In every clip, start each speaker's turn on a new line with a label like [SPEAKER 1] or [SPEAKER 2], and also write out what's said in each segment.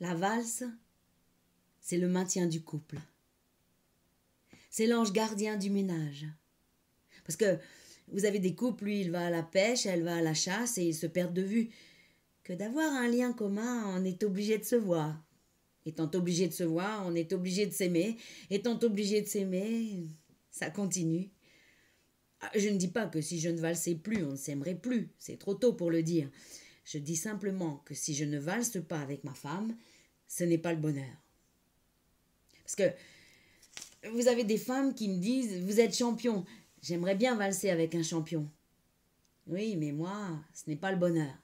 [SPEAKER 1] La valse, c'est le maintien du couple. C'est l'ange gardien du ménage. Parce que vous avez des couples, lui, il va à la pêche, elle va à la chasse et ils se perdent de vue. Que d'avoir un lien commun, on est obligé de se voir. Étant obligé de se voir, on est obligé de s'aimer. Étant obligé de s'aimer, ça continue. Ah, je ne dis pas que si je ne valsais plus, on ne s'aimerait plus. C'est trop tôt pour le dire. Je dis simplement que si je ne valse pas avec ma femme, ce n'est pas le bonheur. Parce que vous avez des femmes qui me disent Vous êtes champion. J'aimerais bien valser avec un champion. Oui, mais moi, ce n'est pas le bonheur.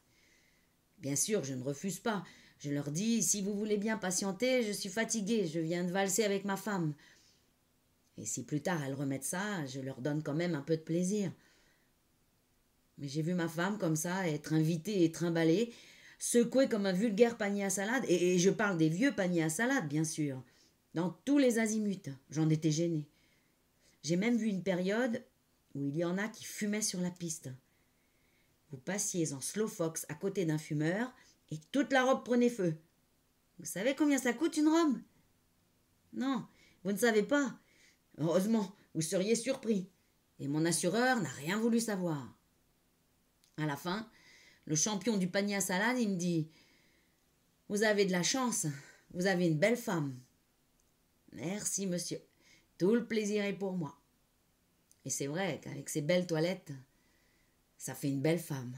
[SPEAKER 1] Bien sûr, je ne refuse pas. Je leur dis Si vous voulez bien patienter, je suis fatiguée, je viens de valser avec ma femme. Et si plus tard elles remettent ça, je leur donne quand même un peu de plaisir. Mais j'ai vu ma femme comme ça, être invitée et trimballée, secouée comme un vulgaire panier à salade, et, je parle des vieux paniers à salade, bien sûr, dans tous les azimuts. J'en étais gênée. J'ai même vu une période où il y en a qui fumaient sur la piste. Vous passiez en slow fox à côté d'un fumeur et toute la robe prenait feu. Vous savez combien ça coûte une robe Non, vous ne savez pas. Heureusement, vous seriez surpris. Et mon assureur n'a rien voulu savoir. À la fin, le champion du panier à salade, il me dit Vous avez de la chance, vous avez une belle femme. Merci, monsieur. Tout le plaisir est pour moi. Et c'est vrai qu'avec ces belles toilettes, ça fait une belle femme.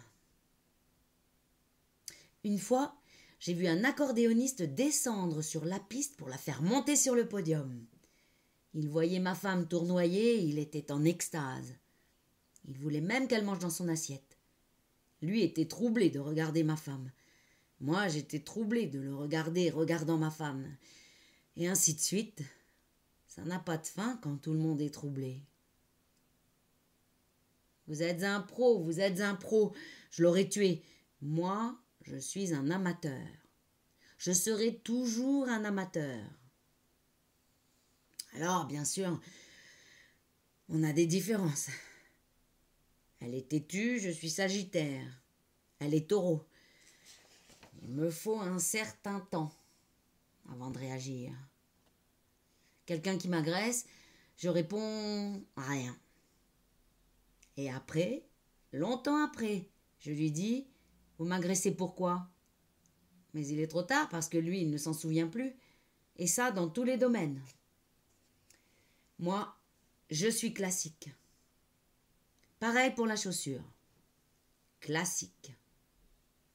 [SPEAKER 1] Une fois, j'ai vu un accordéoniste descendre sur la piste pour la faire monter sur le podium. Il voyait ma femme tournoyer, il était en extase. Il voulait même qu'elle mange dans son assiette. Lui était troublé de regarder ma femme. Moi, j'étais troublé de le regarder regardant ma femme. Et ainsi de suite. Ça n'a pas de fin quand tout le monde est troublé. Vous êtes un pro, vous êtes un pro. Je l'aurais tué. Moi, je suis un amateur. Je serai toujours un amateur. Alors, bien sûr, on a des différences. Elle est têtue, je suis sagittaire. Elle est taureau. Il me faut un certain temps avant de réagir. Quelqu'un qui m'agresse, je réponds rien. Et après, longtemps après, je lui dis Vous m'agressez pourquoi? Mais il est trop tard parce que lui, il ne s'en souvient plus. Et ça dans tous les domaines. Moi, je suis classique. Pareil pour la chaussure. Classique.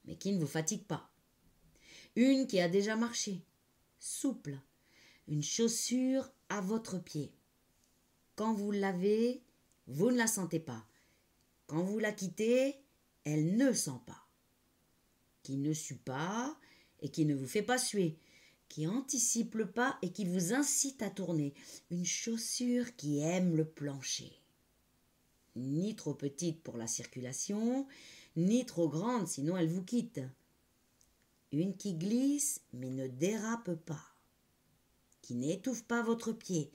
[SPEAKER 1] Mais qui ne vous fatigue pas. Une qui a déjà marché. Souple. Une chaussure à votre pied. Quand vous l'avez, vous ne la sentez pas. Quand vous la quittez, elle ne sent pas. Qui ne sue pas et qui ne vous fait pas suer qui anticipe le pas et qui vous incite à tourner, une chaussure qui aime le plancher. Ni trop petite pour la circulation, ni trop grande sinon elle vous quitte. Une qui glisse mais ne dérape pas, qui n'étouffe pas votre pied,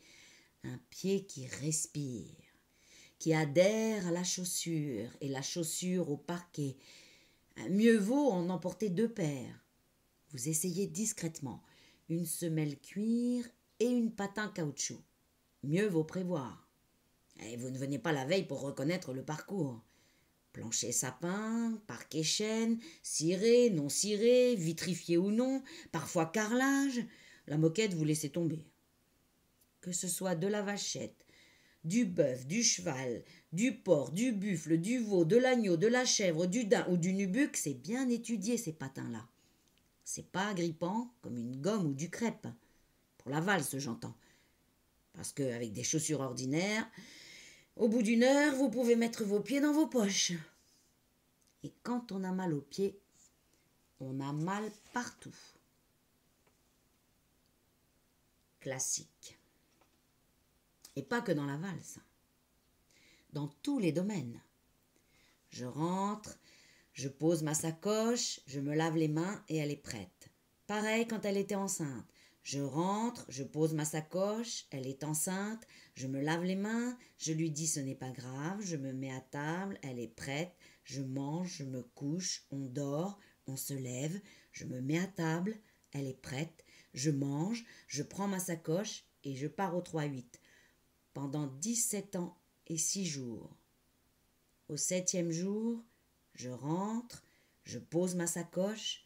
[SPEAKER 1] un pied qui respire, qui adhère à la chaussure et la chaussure au parquet. Mieux vaut en emporter deux paires. Vous essayez discrètement, une semelle cuir et une patin caoutchouc. Mieux vaut prévoir. Vous ne venez pas la veille pour reconnaître le parcours. Plancher sapin, parquet chêne, ciré, non ciré, vitrifié ou non, parfois carrelage, la moquette vous laissez tomber. Que ce soit de la vachette, du bœuf, du cheval, du porc, du buffle, du veau, de l'agneau, de la chèvre, du daim ou du nubuck, c'est bien étudié ces patins-là. C'est pas agrippant comme une gomme ou du crêpe. Pour la valse, j'entends. Parce qu'avec des chaussures ordinaires, au bout d'une heure, vous pouvez mettre vos pieds dans vos poches. Et quand on a mal aux pieds, on a mal partout. Classique. Et pas que dans la valse. Dans tous les domaines. Je rentre, je pose ma sacoche, je me lave les mains et elle est prête. Pareil quand elle était enceinte. Je rentre, je pose ma sacoche, elle est enceinte, je me lave les mains, je lui dis ce n'est pas grave, je me mets à table, elle est prête, je mange, je me couche, on dort, on se lève, je me mets à table, Elle est prête, je mange, je prends ma sacoche et je pars au 3-8. Pendant 17 ans et 6 jours. Au septième jour, je rentre, je pose ma sacoche.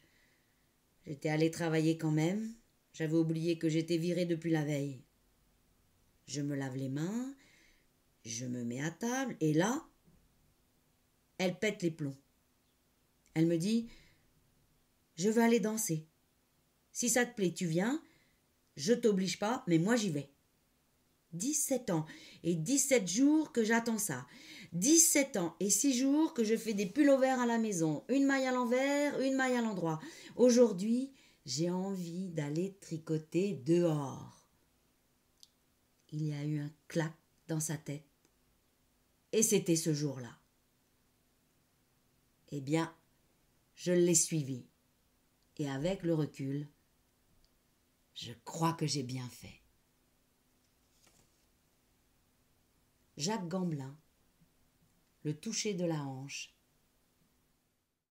[SPEAKER 1] J'étais allé travailler quand même. J'avais oublié que j'étais viré depuis la veille. Je me lave les mains, je me mets à table, et là, elle pète les plombs. Elle me dit Je veux aller danser. Si ça te plaît, tu viens. Je t'oblige pas, mais moi j'y vais. 17 ans et 17 jours que j'attends ça. 17 ans et 6 jours que je fais des pulls verts à la maison, une maille à l'envers, une maille à l'endroit. Aujourd'hui, j'ai envie d'aller tricoter dehors. Il y a eu un clac dans sa tête. Et c'était ce jour-là. Eh bien, je l'ai suivi. Et avec le recul, je crois que j'ai bien fait. Jacques Gamblin, le toucher de la hanche,